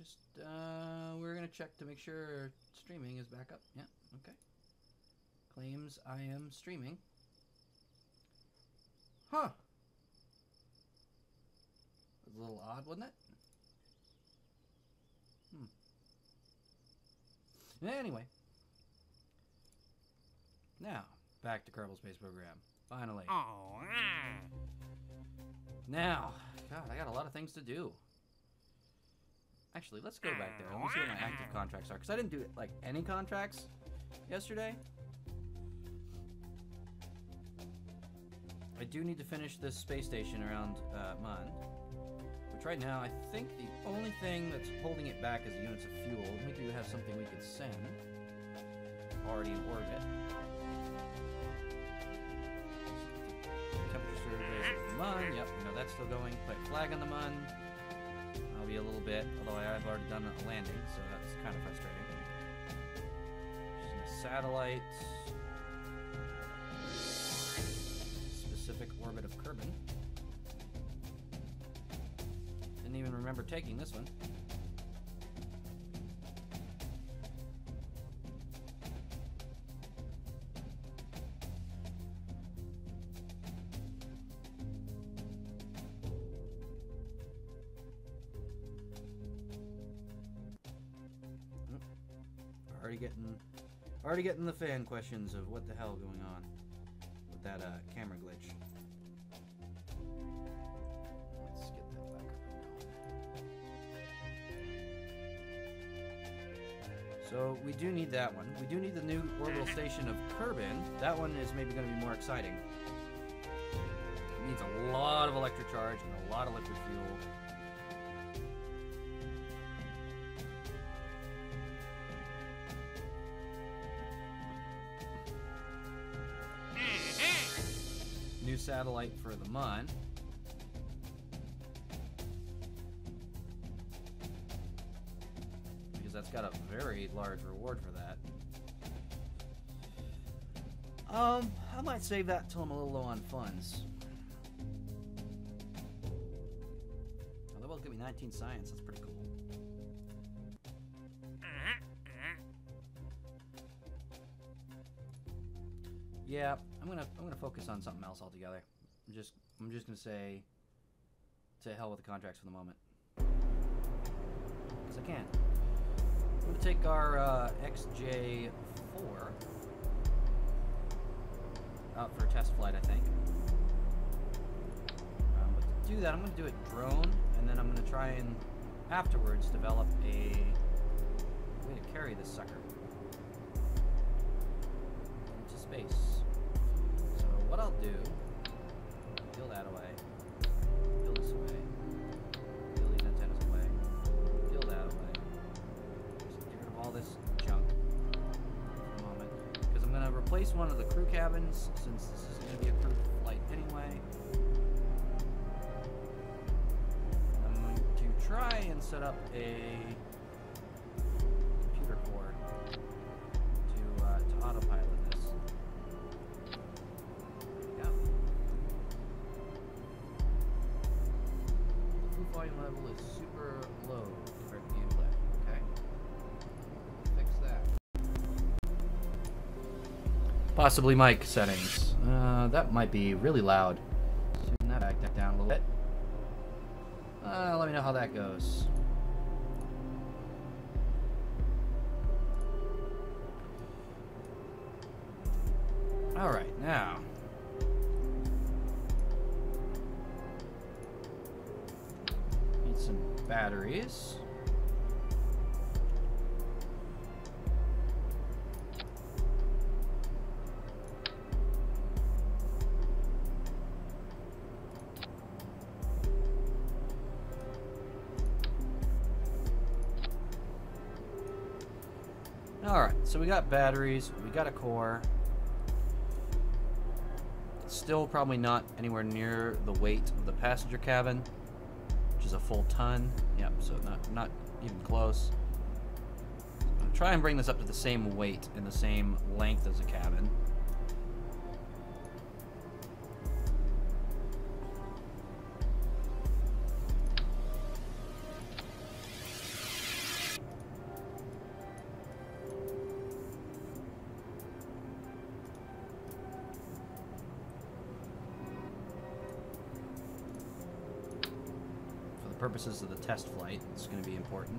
just uh, we're gonna check to make sure streaming is back up. Yeah, okay. Claims I am streaming. Huh. A little odd, wasn't it? Hmm. Anyway. Now, back to Kerbal Space Program. Finally. Oh, ah. Now, God, I got a lot of things to do. Actually, let's go back there. Let me see what my active contracts are. Because I didn't do, like, any contracts yesterday. I do need to finish this space station around uh, Mun. Which right now, I think the only thing that's holding it back is the units of fuel. We do have something we could send. Already in orbit. Temperature surveys of the Mun. Yep, you know that's still going. Put flag on the Mun. I'll a little bit, although I have already done a landing, so that's kind of frustrating. Just a satellite. Specific orbit of Kerbin. Didn't even remember taking this one. Already getting, already getting the fan questions of what the hell going on with that uh, camera glitch. Let's get that back up going. So we do need that one. We do need the new orbital station of Kerbin. That one is maybe going to be more exciting. It needs a lot of electric charge and a lot of liquid fuel. Satellite for the Mun. Because that's got a very large reward for that. Um, I might save that till I'm a little low on funds. Oh, they're both gonna 19 science. That's pretty cool. Yeah, I'm gonna I'm gonna focus on something else altogether. I'm just I'm just gonna say to hell with the contracts for the moment. Cause I can. I'm gonna take our uh, XJ4 out for a test flight, I think. Um, but to do that, I'm gonna do it drone, and then I'm gonna try and afterwards develop a way to carry this sucker into space. What I'll do, peel that away, peel this away, peel these antennas away, peel that away. Just get rid of all this junk for the moment. Because I'm going to replace one of the crew cabins since this is going to be a crew flight anyway. I'm going to try and set up a Possibly mic settings. Uh, that might be really loud. That back down a little bit. Uh, let me know how that goes. All right, now. Need some batteries. Alright, so we got batteries, we got a core. Still probably not anywhere near the weight of the passenger cabin, which is a full ton. Yep, so not, not even close. I'm gonna try and bring this up to the same weight and the same length as a cabin. Purposes of the test flight, it's going to be important.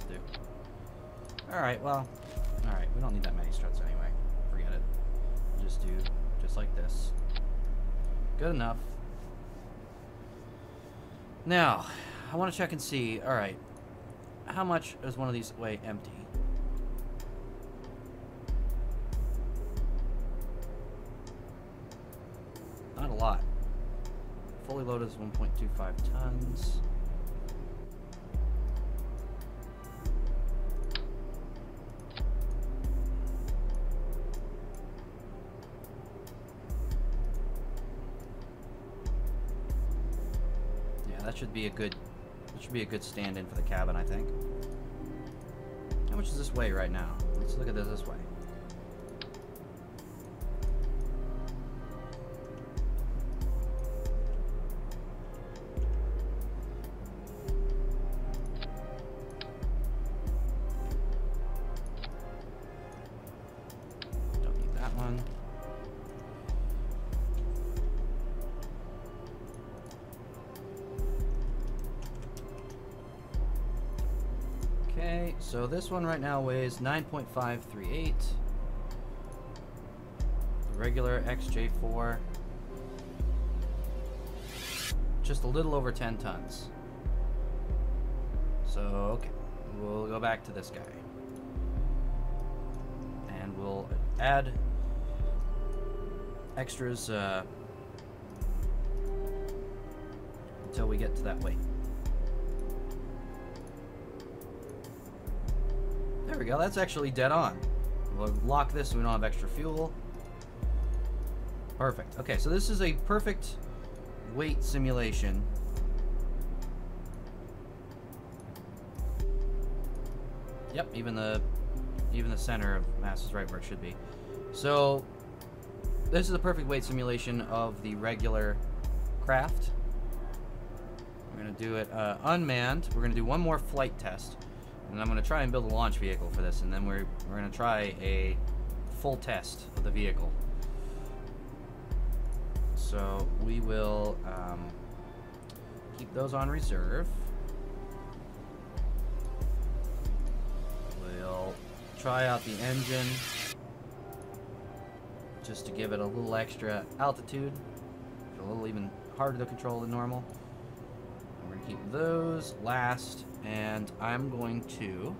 To do. Alright, well, alright, we don't need that many struts anyway. Forget it. Just do, just like this. Good enough. Now, I want to check and see, alright, how much is one of these weigh empty? Not a lot. Fully loaded is 1.25 tons. Should be a good that should be a good stand-in for the cabin, I think. How much does this weigh right now? Let's look at this this way. Okay, so this one right now weighs 9.538. Regular XJ4. Just a little over 10 tons. So, okay. We'll go back to this guy. And we'll add extras uh, until we get to that weight. We go, that's actually dead on. We'll lock this so we don't have extra fuel. Perfect. Okay, so this is a perfect weight simulation. Yep, even the even the center of mass is right where it should be. So this is a perfect weight simulation of the regular craft. We're gonna do it uh, unmanned. We're gonna do one more flight test. And I'm going to try and build a launch vehicle for this, and then we're, we're going to try a full test of the vehicle. So we will um, keep those on reserve. We'll try out the engine just to give it a little extra altitude, a little even harder to control than normal. We're going to keep those last, and I'm going to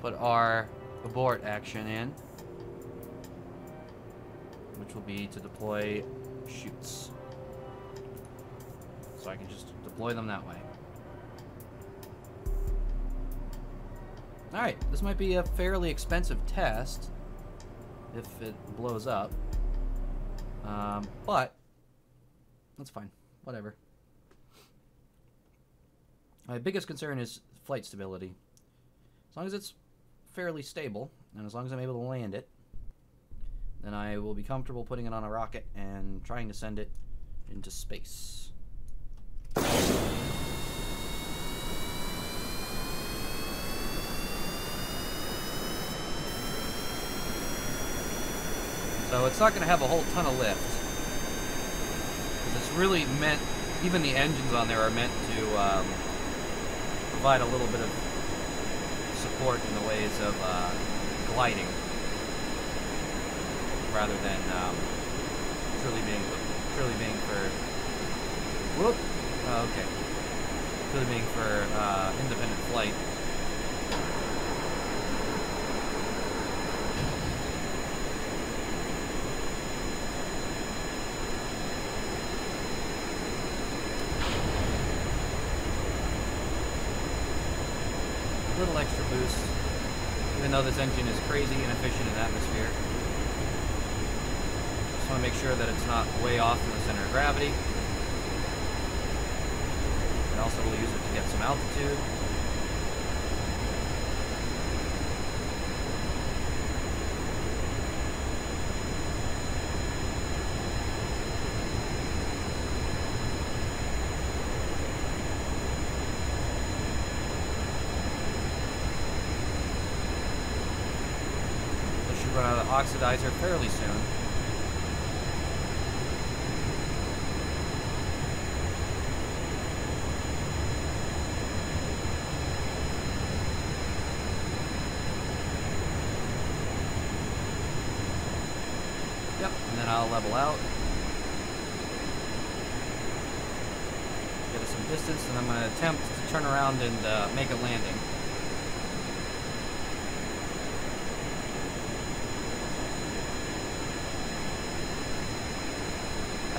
put our abort action in, which will be to deploy chutes. So I can just deploy them that way. Alright, this might be a fairly expensive test if it blows up. Um, but that's fine. Whatever. My biggest concern is flight stability. As long as it's fairly stable, and as long as I'm able to land it, then I will be comfortable putting it on a rocket and trying to send it into space. So it's not going to have a whole ton of lift. Really meant, even the engines on there are meant to um, provide a little bit of support in the ways of uh, gliding rather than um, truly being truly being for whoop oh, okay truly being for uh, independent flight. little extra boost. even though this engine is crazy inefficient in atmosphere. Just want to make sure that it's not way off in the center of gravity. And also we'll use it to get some altitude. Run out of oxidizer fairly soon. Yep, and then I'll level out. Get us some distance, and I'm going to attempt to turn around and uh, make a landing.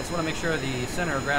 Just want to make sure the center of gravity